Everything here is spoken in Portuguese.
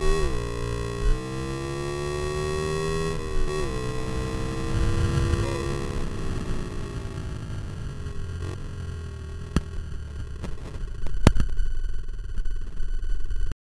Música